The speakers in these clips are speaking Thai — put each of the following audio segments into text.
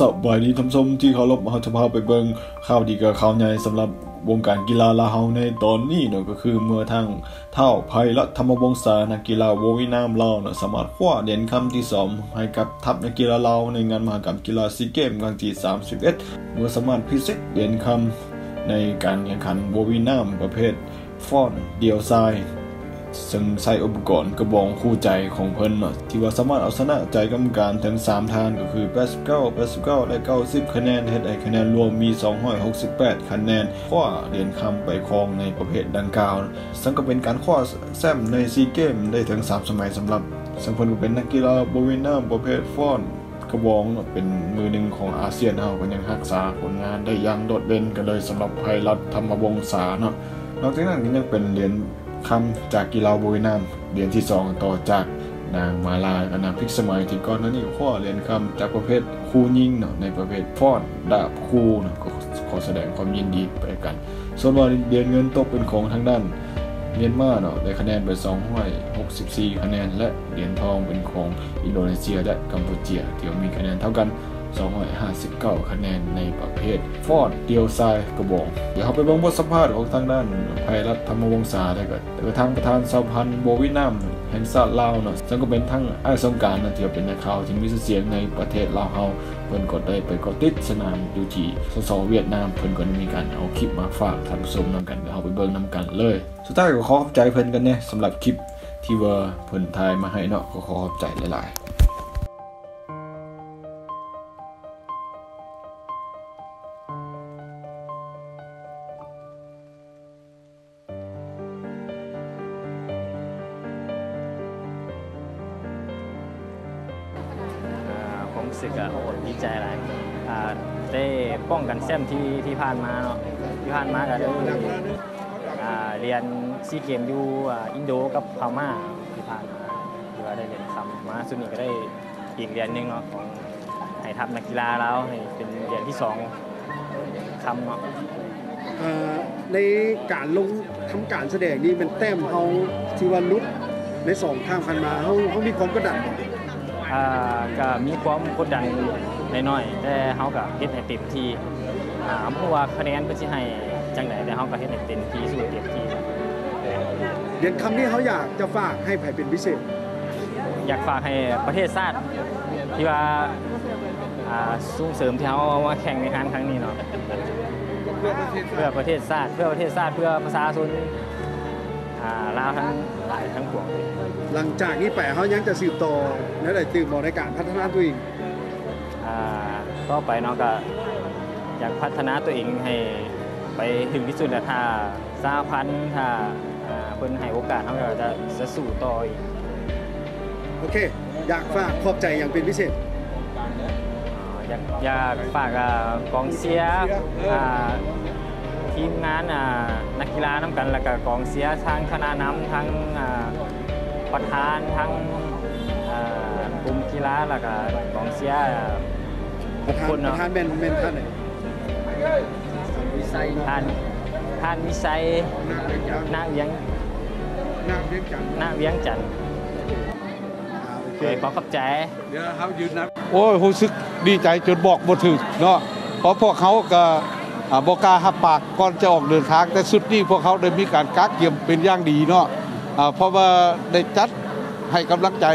ສະບາຍດີທ່ານຜູ້ຊົມທີ່ເຄົາລົບເຮົາຈະພາໄປເບິ່ງຂ່າວດີກັບຂ່າວໃຫຍ່ສຳລັບວົງການກິລາລາວໃນຕອນນີ້ເນາະກໍຄືເມື່ອທາງທ້າວໄພລັດທຳມະວົງສານັກກິລາໂວວີນຳລາວເນາະສາມາດຄວ້າຫຼຽນຄຳທີ2ໃຫ້ກັບທັບນັກກິລາລາວໃນງານມະຫາກຳກິລາຊີເກມຄັ້ງທີ 31 ເມື່ອສາມາດພິຊິດຫຼຽນຄຳໃນການແຂ່ງຂັນໂວວີນຳປະເພດຟ້ອນດ່ຽວຊາຍ ເຊິ່ງໃສ່ອຸປະກອນກະບອງຄູ່ໃຈของเพิ่นเนาะที่ว่าสามารถเอาชนะใจกรรมการทั้ง 3 ทานก็คือ 89 89 และ 90 คะแนนเฮ็ดให้คะแนนรวมมี 268 คะแนนคว้าเหรียญคำไปครองในประเภทดังกล่าว ซึ่งก็เป็นการคว้าแซมในซีเกมได้ถึง 3 สมัยสำหรับซึ่งเพิ่นก็เป็นนักกีฬาบริเวณน้ำประเภทฟ้อนกระบองเป็นมือหนึ่งของอาเซียนเฮาก็ยังรักษาผลงานได้อย่างโดดเด่นกันเลยสำหรับไพรัตธรรมวงศาเนาะนอกจากนั้นก็ยังเป็นเหรียญ คำจากกีฬาบุรีรัมย์เหรียญที่ 2 ต่อจากนางมาลากับนางพิกสมัยที่ก่อนนั้นนี่ข้อเหรียญคำจากประเภทคู่ยิงเนาะในประเภทฟ้อนดาบคู่เนาะก็ขอแสดงความยินดีไปกัน ส่วนว่าเหรียญเงินตกเป็นของทางด้านเมียนมาเนาะได้คะแนนไป264 คะแนน และเหรียญทองเป็นของอินโดนีเซียและกัมพูชีที่มีคะแนนเท่ากัน 259 คะแนนในประเภท ฟอดเดียวทรายกระบอกเดี๋ยวเขาไปเบิ่งบทสัมภาษณ์ของทางด้านไพรัตธรรมวงศาได้ก่อนแต่ก็ทางประธานสาพันธ์โบวินัมแห่งชาติลาวเนาะซึ่งก็เป็นทั้งไอ้สงการนะที่เป็นนักข่าวที่มีเสียงในประเทศลาวเฮาเพิ่นก็ได้ไปกดติดสนามอยู่ที่สสเวียดนามเพิ่นก็มีการเอาคลิปมาฝากท่านผู้ชมนํกันเดี๋ยวเราไปเบิ่งนํกันเลย สุดท้ายก็ขอขอบใจเพิ่นกันเนี่ยสำหรับคลิปที่ว่าเพิ่นถ่ายมาให้เนาะก็ขอขอบใจหลายๆ รู้สึกอะโอ้ดีใจหลายอ่าได้ป้องกันแซมที่ที่ผ่านมาเนาะที่ผ่านมาก็ได้อ่าเรียนซีเกมอยู่อ่าอินโดกับพม่าที่ผ่านมาที่ว่าได้เรียนคำมาสุดนี้ก็ได้อีกเรียนหนึงเนาะของให้ทัพนักกีฬาแล้วให้เป็นเรียนที่สองคำเนาะเอ่อในการลงทำการแสดงนี่มันแต้มเฮาที่ว่าลุกในสองทางพันมาเฮาเฮามีความกดดันบ่ อ่าก็มีความกดดันน้อยๆแต่เฮาก็เฮ็ดให้เต็มที่อ่าเพราะว่าคะแนนเพิ่นสิให้จังไดแต่เฮาก็เฮ็ดให้เต็มที่สู้เต็มที่เรียนคำนี้เขาอยากจะฝากให้ไผเป็นพิเศษ อยากฝากให้ประเทศชาติที่ว่าอ่าส่งเสริมที่เขาเอามาแข่งในครั้งครั้งนี้เนาะเพื่อประเทศชาติเพื่อประเทศชาติเพื่อประชาชน อ่าลาวทั้งหลายทั้งปวงหลังจากนี้ไปเขายังจะสืบต่อและได้ตื่นบอกในการพัฒนาตัวเองอ่าต่อไปเนาะก็อยากพัฒนาตัวเองให้ไปถึงที่สุดแหละถ้าสาพันธ์ถ้าอ่าเพิ่นให้โอกาสเขาก็จะจะสู้ต่ออีก โอเค อยากฝากขอบใจอย่างเป็นพิเศษ อยากอยากฝากอ่ากองเชียร์อ่า ทีมงานอ่านักกีฬาน้ำกัน แล้วก็กองเชียร์ทางคณะน้ำทั้งอ่าประธานทั้งอ่ากลุ่มกีฬาแล้วก็กองเชียร์ทุกคนปเนาะระธานแม่นแม่นท่านไหนท่านท่านวิชัยนาเวียงจันทร์หน้าเวียงนาเวียงจันทร์หน้าเวียงจันทร์อ่าโอเคโดยขอขอบใจโอ้ยรู้สึกดีใจจนบอกบ่ถึกเนาะเพราะพวกเขาก็ บ่กาหับปากก่อนจะออกเดินทาง แต่สุดนี้พวกเขาได้มีการกักเกี่ยมเป็นอย่างดีเนาะเพราะว่าได้จัดให้กำลังใจ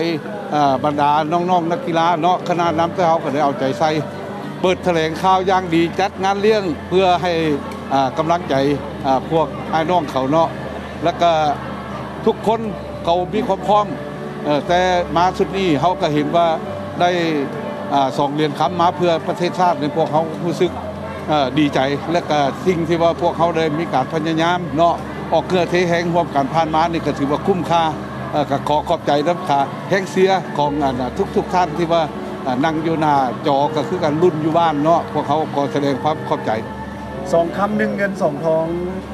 บรรดาน้องๆนักกีฬาเนาะคณะน้ำแต่เขาก็ได้เอาใจใส่เปิดแถลงข่าวอย่างดีจัดงานเลี้ยงเพื่อให้กำลังใจพวกไอ้น้องเขาเนาะแล้วก็ทุกคนเขามีความพร้อมแต่มาสุดนี้เขาก็เห็นว่าได้อ่าสองเหรียญค้ำมาเพื่อประเทศชาติในพวกเขารู้สึกเอ่อ ดีใจและก็สิ่งที่ว่าพวกเขาได้มีการพยายามเนาะออกเกลือเทแหงร่วมการผ่านมานี่ก็ถือว่าคุ้มค่าเอ่อก็ขอขอบใจน้ำค่าแห้งเสียของอ่าทุกทุกๆท่านที่ว่าอ่านั่งอยู่หน้าจอก็คือการรุ่นอยู่บ้านเนาะพวกเขาขอแสดงความขอบใจสองคำหนึ่งเงินสองทอง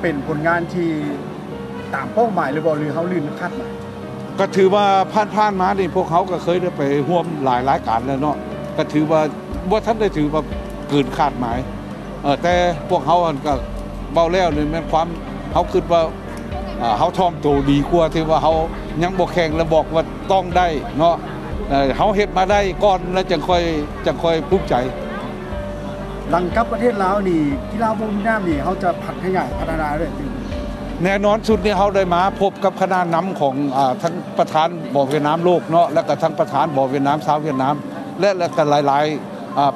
เป็นผลงานที่ตามเป้าหมายหรือบ่หรือเขาลื่นคาดหมายก็ถือว่าผ่านผ่านๆมานี่พวกเขาก็เคยได้ไปร่วมหลายรายการแล้วเนาะก็ถือว่าว่าท่านได้ถือว่าเกินคาดหมาย เออแต่พวกเขาอันก็เบาแล้วนี่แม่นความเขาคิดว่าอ่าเขาท่อมตัวดีกว่าที่ว่าเขายังบอกแข่งแล้วบอกว่าต้องได้เนาะเออเขาเฮ็ดมาได้ก่อนแล้วจังค่อยจังค่อยภูมิใจ หลังกับประเทศลาวนี่กีฬาวงน้ำนี่เขาจะพัฒนาพัฒนาเรื่อยๆแน่นอนสุดนี่เขาได้มาพบกับคณะนำของอาทั้งประธานบ่อเวียดนามโลกเนาะและก็ทั้งประธานบ่อเวียดนามสาวเวียดนามและและก็หลายๆอ่า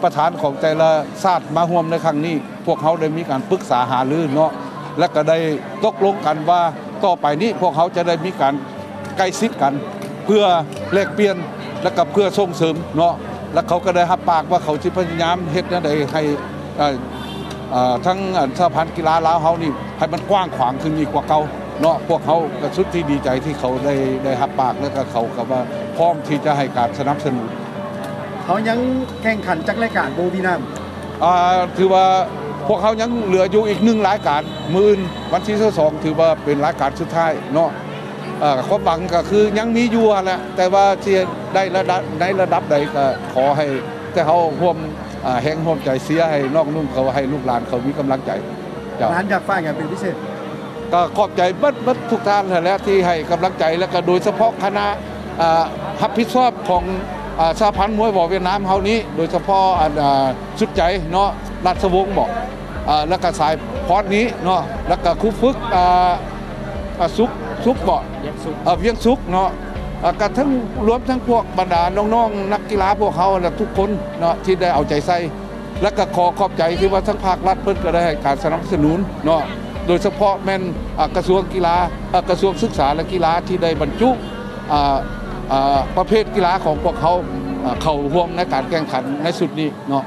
ประธานของแต่ละชาติมาร่วมในครั้งนี้ พวกเขาได้มีการปรึกษาหารือเนาะและก็ได้ตกลงกันว่าต่อไปนี้พวกเขาจะได้มีการใกล้ชิดกัน เพื่อแลกเปลี่ยนและก็เพื่อส่งเสริมเนาะและเขาก็ได้รับปากว่าเขาจะพยายามเฮ็ดแนใดให้ทั้งอ่าพันธ์กีฬาลาวเฮานี่ให้มันกว้างขวางขึ้นอีกกว่าเก่าเนาะพวกเขาก็สุดที่ดีใจที่เขาได้ได้รับปากแล้วก็เขาก็ว่าพร้อมที่จะให้การสนับสนุน เขายังแข่งขันจักรายการโบวีนัมอ่าถือว่าพวกเขายังเหลืออยู่อีกหนึ่งรายการมื่นวันที่สองถือว่าเป็นรายการสุดท้ายเนาะอ่าความหวังก็คือยังมีอยู่แหละแต่ว่าที่ได้ระดับในระดับใดก็ขอให้แต่เขาร่วมอ่าแห่งร่วมใจเสียให้น้องนุ่งเขาให้ลูกหลานเขามีกำลังใจเจ้าร้านอยากฝากอย่างเป็นพิเศษ ก็ขอบใจเบิดเบิดทุกท่านแหล้วที่ให้กำลังใจแล้วก็โดยเฉพาะคณะอ่ารับผิดชอบของ อ่าสหพันธ์มวยบอกเวียดนามเฮานี้ โดยเฉพาะอันอ่าสุดใจเนาะราชวงศ์บอกอ่าแล้วก็สายพอดนี้เนาะแล้วก็ครูฝึกอ่าอ่าสุกสุกบอกเรียกสุขเอ่อเวียงสุกเนาะอ่ากันทั้งรวมทั้งพวกบรรดาน้องๆ นักกีฬาพวกเขาและทุกคนเนาะที่ได้เอาใจใส่และก็ขอขอบใจที่ว่าทั้งภาครัฐเพิ่นก็ได้ให้การสนับสนุนเนาะโดยเฉพาะแม่นอ่ากระทรวงกีฬาอ่ากระทรวงศึกษาและกีฬาที่ได้บรรจุอ่าอ่า ประเภทกีฬาของพวกเขาเข้าร่วมในการแข่งขันในสุดนี้เนาะ